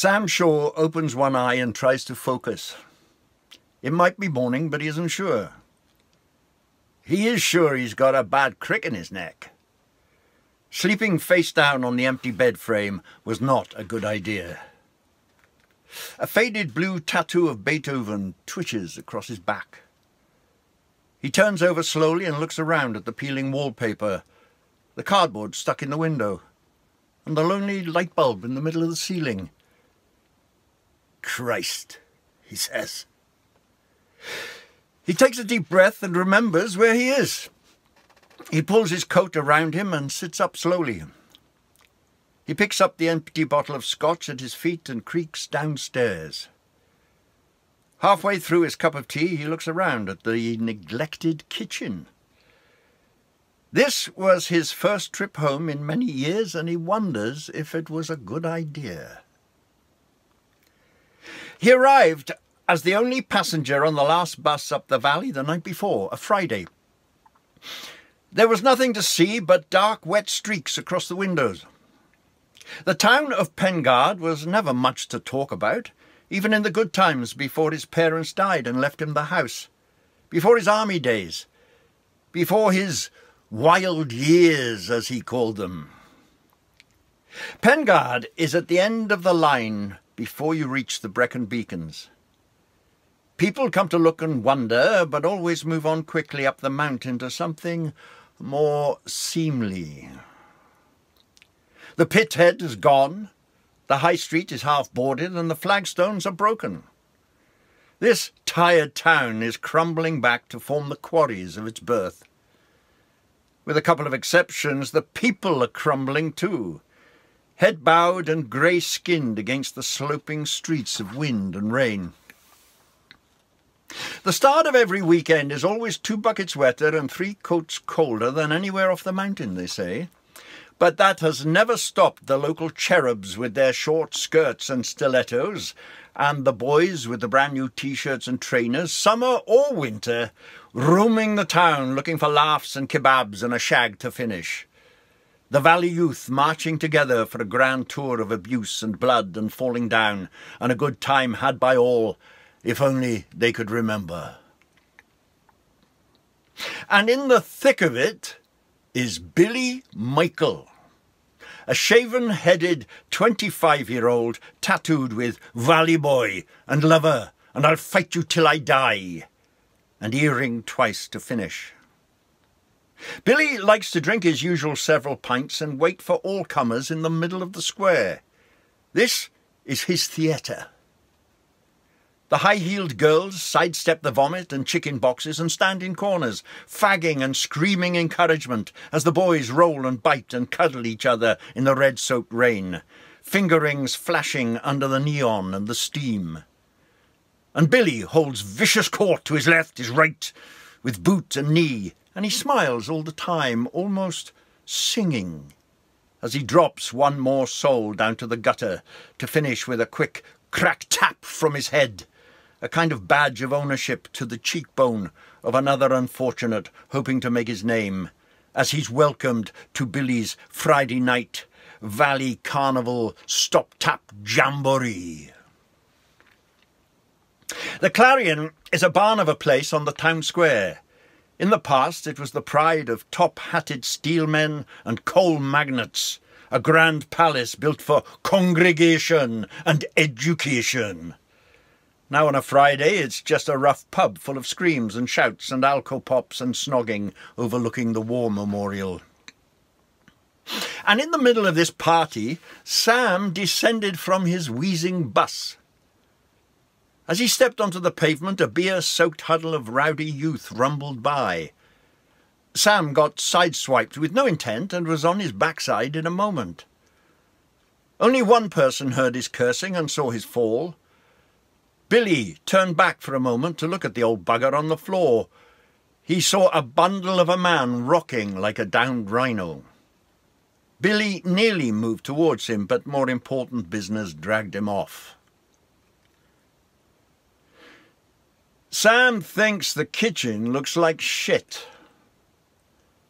Sam Shaw opens one eye and tries to focus. It might be morning, but he isn't sure. He is sure he's got a bad crick in his neck. Sleeping face down on the empty bed frame was not a good idea. A faded blue tattoo of Beethoven twitches across his back. He turns over slowly and looks around at the peeling wallpaper, the cardboard stuck in the window, and the lonely light bulb in the middle of the ceiling. Christ, he says. He takes a deep breath and remembers where he is. He pulls his coat around him and sits up slowly. He picks up the empty bottle of scotch at his feet and creaks downstairs. Halfway through his cup of tea, he looks around at the neglected kitchen. This was his first trip home in many years, and he wonders if it was a good idea. He arrived as the only passenger on the last bus up the valley the night before, a Friday. There was nothing to see but dark, wet streaks across the windows. The town of Pengard was never much to talk about even in the good times before his parents died and left him the house, before his army days, before his wild years, as he called them. Pengard is at the end of the line before you reach the Brecon Beacons. People come to look and wonder, but always move on quickly up the mountain to something more seemly. The pit head is gone, the high street is half boarded and the flagstones are broken. This tired town is crumbling back to form the quarries of its birth. With a couple of exceptions, the people are crumbling too, head bowed and grey-skinned against the sloping streets of wind and rain. The start of every weekend is always two buckets wetter and three coats colder than anywhere off the mountain, they say. But that has never stopped the local cherubs with their short skirts and stilettos, and the boys with the brand new t-shirts and trainers, summer or winter, roaming the town looking for laughs and kebabs and a shag to finish. The valley youth marching together for a grand tour of abuse and blood and falling down, and a good time had by all, if only they could remember. And in the thick of it, is Billy Michael, a shaven-headed 25-year-old tattooed with Valley Boy and Lover and I'll fight you till I die, and earring twice to finish. Billy likes to drink his usual several pints and wait for all comers in the middle of the square. This is his theatre. The high-heeled girls sidestep the vomit and chicken boxes and stand in corners, fagging and screaming encouragement as the boys roll and bite and cuddle each other in the red-soaked rain, finger rings flashing under the neon and the steam. And Billy holds vicious court to his left, his right, with boot and knee, and he smiles all the time, almost singing, as he drops one more soul down to the gutter to finish with a quick crack tap from his head a kind of badge of ownership to the cheekbone of another unfortunate hoping to make his name, as he's welcomed to Billy's Friday night Valley Carnival Stop Tap Jamboree. The Clarion is a barn of a place on the town square. In the past, it was the pride of top-hatted steelmen and coal magnates, a grand palace built for congregation and education. Now on a Friday, it's just a rough pub full of screams and shouts and alcopops and snogging overlooking the war memorial. And in the middle of this party, Sam descended from his wheezing bus. As he stepped onto the pavement, a beer-soaked huddle of rowdy youth rumbled by. Sam got sideswiped with no intent and was on his backside in a moment. Only one person heard his cursing and saw his fall. Billy turned back for a moment to look at the old bugger on the floor. He saw a bundle of a man rocking like a downed rhino. Billy nearly moved towards him, but more important business dragged him off. Sam thinks the kitchen looks like shit.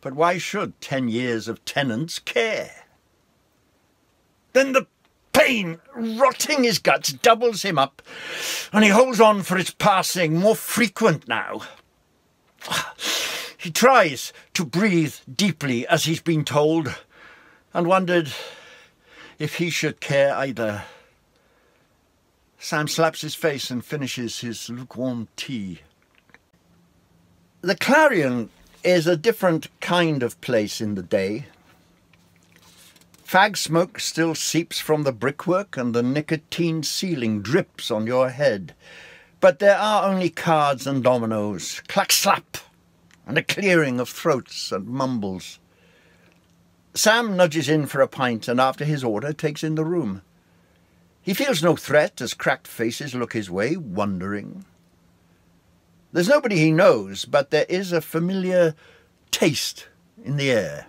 But why should ten years of tenants care? Then the Pain, rotting his guts, doubles him up, and he holds on for its passing, more frequent now. He tries to breathe deeply, as he's been told, and wondered if he should care either. Sam slaps his face and finishes his lukewarm tea. The Clarion is a different kind of place in the day. Fag smoke still seeps from the brickwork and the nicotine ceiling drips on your head. But there are only cards and dominoes, clack slap, and a clearing of throats and mumbles. Sam nudges in for a pint and after his order takes in the room. He feels no threat as cracked faces look his way, wondering. There's nobody he knows, but there is a familiar taste in the air.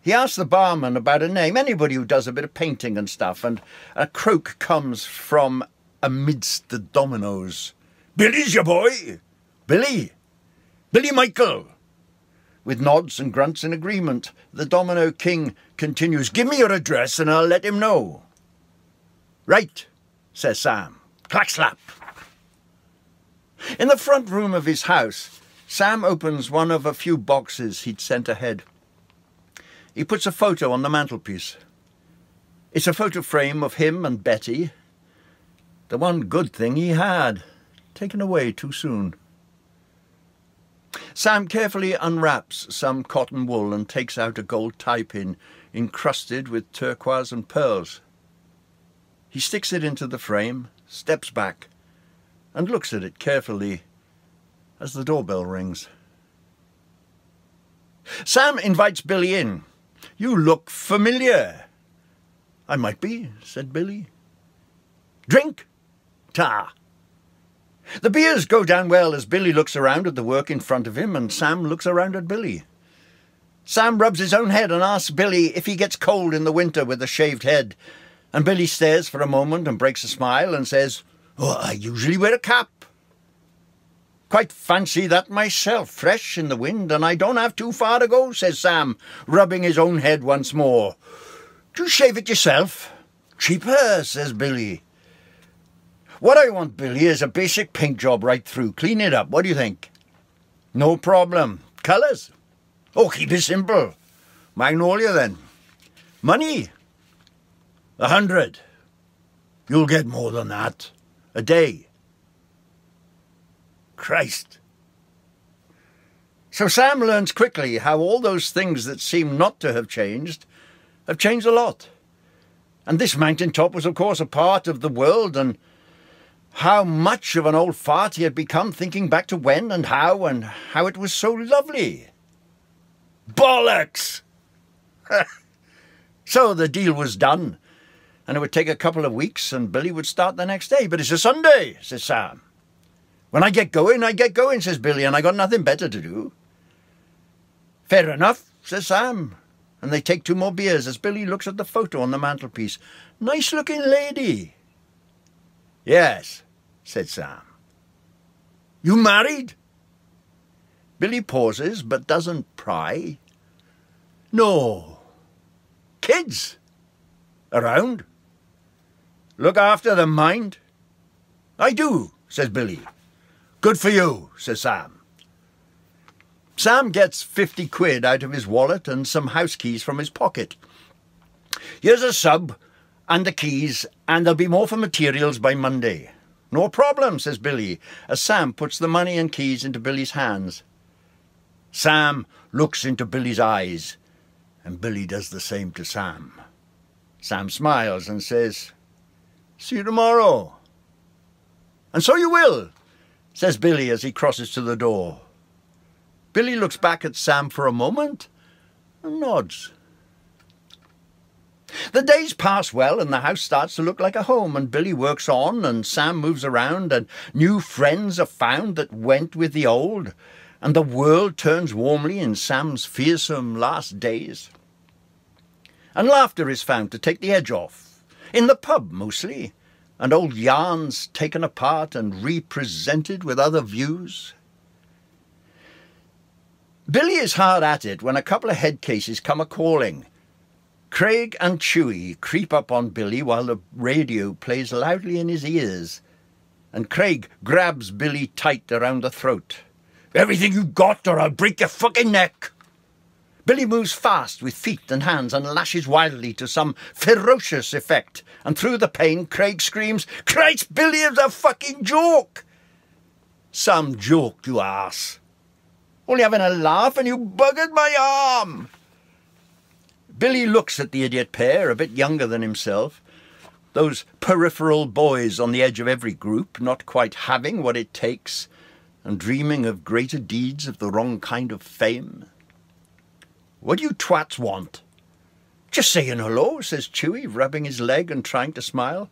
He asks the barman about a name, anybody who does a bit of painting and stuff, and a croak comes from amidst the dominoes. Billy's your boy! Billy! Billy Michael! With nods and grunts in agreement, the domino king continues, Give me your address and I'll let him know. Right, says Sam. Clack slap. In the front room of his house, Sam opens one of a few boxes he'd sent ahead. He puts a photo on the mantelpiece. It's a photo frame of him and Betty. The one good thing he had, taken away too soon. Sam carefully unwraps some cotton wool and takes out a gold tie pin encrusted with turquoise and pearls. He sticks it into the frame, steps back, and looks at it carefully as the doorbell rings. Sam invites Billy in. You look familiar. I might be, said Billy. Drink? Ta. The beers go down well as Billy looks around at the work in front of him and Sam looks around at Billy. Sam rubs his own head and asks Billy if he gets cold in the winter with a shaved head. And Billy stares for a moment and breaks a smile and says, Oh, I usually wear a cap. Quite fancy that myself, fresh in the wind, and I don't have too far to go, says Sam, rubbing his own head once more. Do you shave it yourself? Cheaper, says Billy. What I want, Billy, is a basic paint job right through. Clean it up. What do you think? No problem. Colours? Oh, keep it simple. Magnolia, then. Money? A hundred. You'll get more than that. A day. Christ. So Sam learns quickly how all those things that seem not to have changed have changed a lot. And this mountain top was, of course, a part of the world, and how much of an old fart he had become thinking back to when and how and how it was so lovely. Bollocks! so the deal was done, and it would take a couple of weeks, and Billy would start the next day. But it's a Sunday, says Sam. When I get going, I get going, says Billy, and I got nothing better to do. Fair enough, says Sam. And they take two more beers as Billy looks at the photo on the mantelpiece. Nice looking lady. Yes, said Sam. You married? Billy pauses, but doesn't pry. No. Kids? Around? Look after them, mind? I do, says Billy. Good for you, says Sam. Sam gets 50 quid out of his wallet and some house keys from his pocket. Here's a sub and the keys, and there'll be more for materials by Monday. No problem, says Billy, as Sam puts the money and keys into Billy's hands. Sam looks into Billy's eyes, and Billy does the same to Sam. Sam smiles and says, See you tomorrow. And so you will, says Billy as he crosses to the door. Billy looks back at Sam for a moment and nods. The days pass well and the house starts to look like a home and Billy works on and Sam moves around and new friends are found that went with the old and the world turns warmly in Sam's fearsome last days. And laughter is found to take the edge off, in the pub mostly, and old yarns taken apart and represented with other views. Billy is hard at it when a couple of head cases come a calling. Craig and Chewy creep up on Billy while the radio plays loudly in his ears, and Craig grabs Billy tight around the throat. Everything you got, or I'll break your fucking neck. Billy moves fast with feet and hands and lashes wildly to some ferocious effect. And through the pain, Craig screams, Christ, Billy is a fucking joke! Some joke, you ass. Only having a laugh and you buggered my arm. Billy looks at the idiot pair, a bit younger than himself. Those peripheral boys on the edge of every group, not quite having what it takes, and dreaming of greater deeds of the wrong kind of fame. What do you twats want? Just saying hello, says Chewy, rubbing his leg and trying to smile.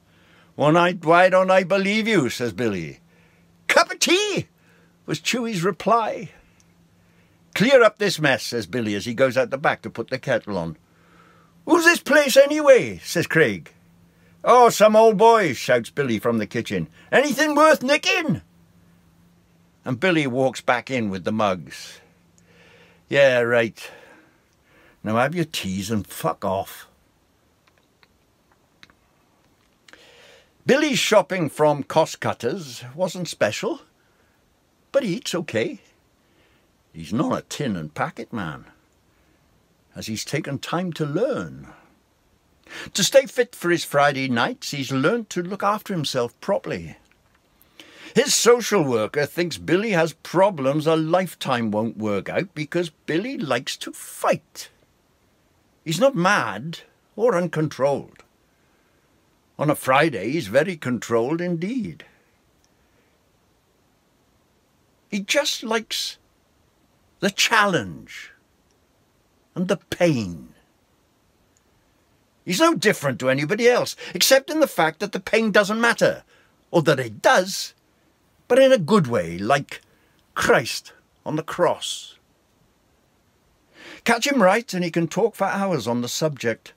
Why don't I believe you, says Billy. Cup of tea, was Chewy's reply. Clear up this mess, says Billy as he goes out the back to put the kettle on. Who's this place anyway? says Craig. Oh, some old boy, shouts Billy from the kitchen. Anything worth nicking? And Billy walks back in with the mugs. Yeah, right. Now have your teas and fuck off. Billy's shopping from cost cutters wasn't special, but he eats okay. He's not a tin and packet man as he's taken time to learn. To stay fit for his Friday nights, he's learnt to look after himself properly. His social worker thinks Billy has problems a lifetime won't work out because Billy likes to fight. He's not mad or uncontrolled. On a Friday, he's very controlled indeed. He just likes the challenge and the pain. He's no different to anybody else, except in the fact that the pain doesn't matter, or that it does, but in a good way, like Christ on the cross. Catch him right, and he can talk for hours on the subject.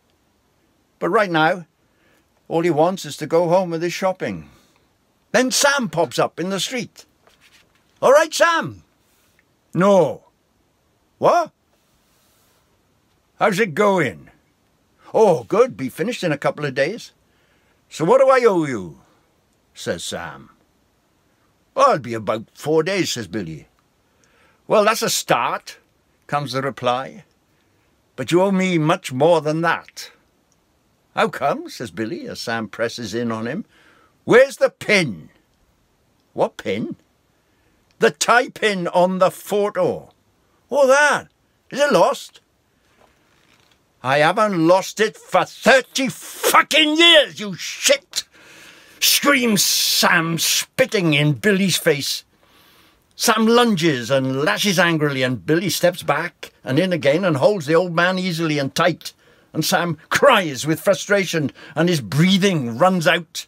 But right now, all he wants is to go home with his shopping. Then Sam pops up in the street. All right, Sam. No. What? How's it going? Oh, good. Be finished in a couple of days. So what do I owe you? says Sam. I'll be about four days, says Billy. Well, that's a start, comes the reply. But you owe me much more than that. How come? says Billy as Sam presses in on him. Where's the pin? What pin? The tie pin on the photo. Oh, that. Is it lost? I haven't lost it for 30 fucking years, you shit! Screams Sam, spitting in Billy's face. Sam lunges and lashes angrily, and Billy steps back and in again and holds the old man easily and tight. And Sam cries with frustration, and his breathing runs out.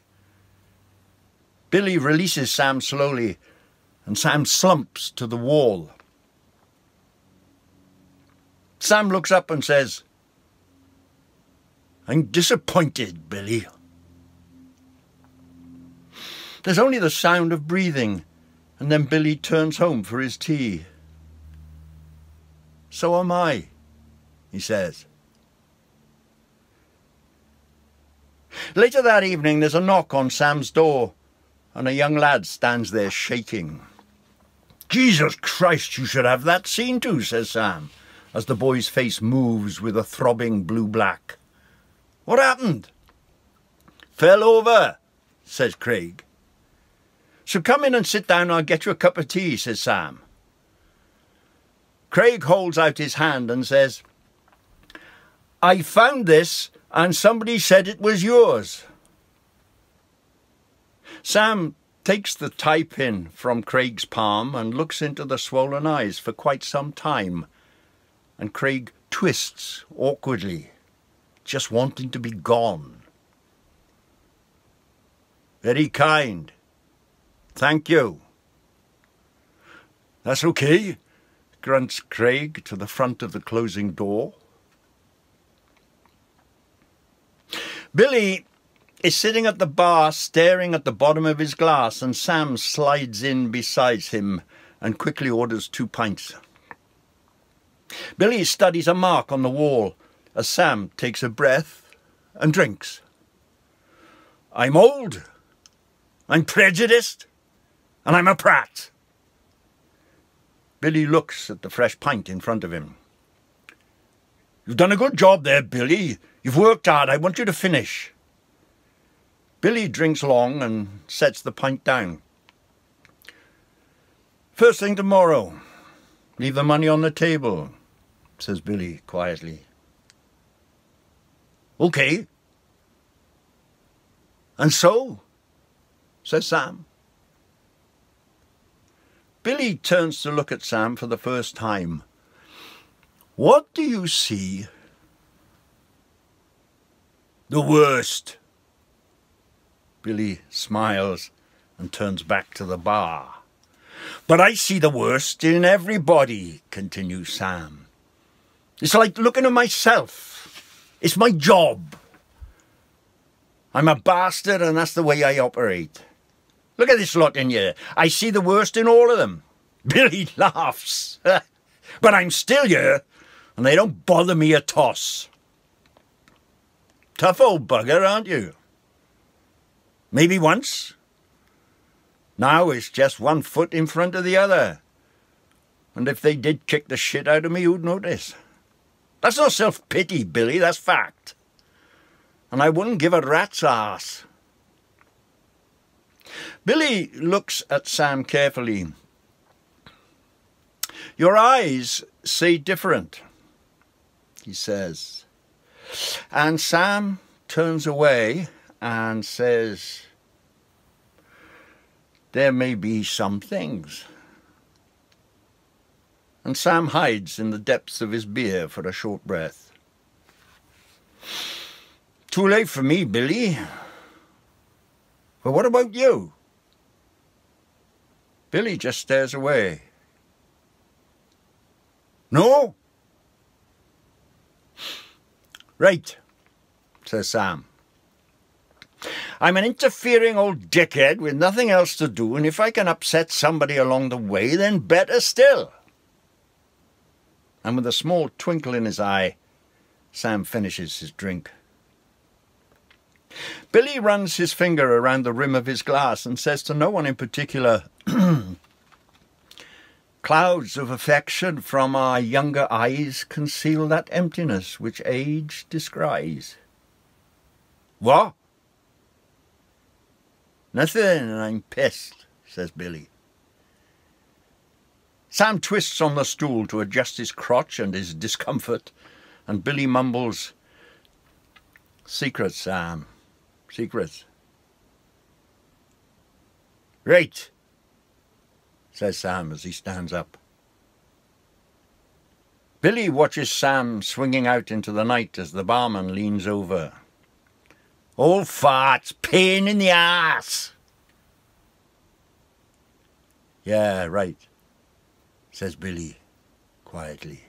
Billy releases Sam slowly, and Sam slumps to the wall. Sam looks up and says, I'm disappointed, Billy. There's only the sound of breathing, and then Billy turns home for his tea. So am I, he says. Later that evening, there's a knock on Sam's door, and a young lad stands there shaking. Jesus Christ, you should have that seen too, says Sam, as the boy's face moves with a throbbing blue-black. What happened? Fell over, says Craig. So come in and sit down, I'll get you a cup of tea, says Sam. Craig holds out his hand and says, I found this and somebody said it was yours. Sam takes the tie pin from Craig's palm and looks into the swollen eyes for quite some time, and Craig twists awkwardly just wanting to be gone. Very kind. Thank you. That's okay, grunts Craig to the front of the closing door. Billy is sitting at the bar staring at the bottom of his glass and Sam slides in beside him and quickly orders two pints. Billy studies a mark on the wall as Sam takes a breath and drinks. I'm old, I'm prejudiced, and I'm a prat. Billy looks at the fresh pint in front of him. You've done a good job there, Billy. You've worked hard. I want you to finish. Billy drinks long and sets the pint down. First thing tomorrow, leave the money on the table, says Billy quietly. Okay. And so, says Sam. Billy turns to look at Sam for the first time. What do you see? The worst. Billy smiles and turns back to the bar. But I see the worst in everybody, continues Sam. It's like looking at myself. It's my job. I'm a bastard and that's the way I operate. Look at this lot in here. I see the worst in all of them. Billy laughs. but I'm still here and they don't bother me a toss. Tough old bugger, aren't you? Maybe once. Now it's just one foot in front of the other. And if they did kick the shit out of me, who'd notice? That's not self-pity, Billy, that's fact. And I wouldn't give a rat's ass. Billy looks at Sam carefully. Your eyes say different, he says. And Sam turns away and says, There may be some things. And Sam hides in the depths of his beer for a short breath. Too late for me, Billy. But what about you? Billy just stares away. No? Right, says Sam. I'm an interfering old dickhead with nothing else to do, and if I can upset somebody along the way, then better still. And with a small twinkle in his eye, Sam finishes his drink. Billy runs his finger around the rim of his glass and says to no one in particular, Clouds of affection from our younger eyes conceal that emptiness which age descries. What? Nothing, I'm pissed, says Billy. Sam twists on the stool to adjust his crotch and his discomfort, and Billy mumbles, Secret, Sam, secrets. Right, says Sam as he stands up. Billy watches Sam swinging out into the night as the barman leans over. Old farts, pain in the ass. Yeah, right, says Billy quietly.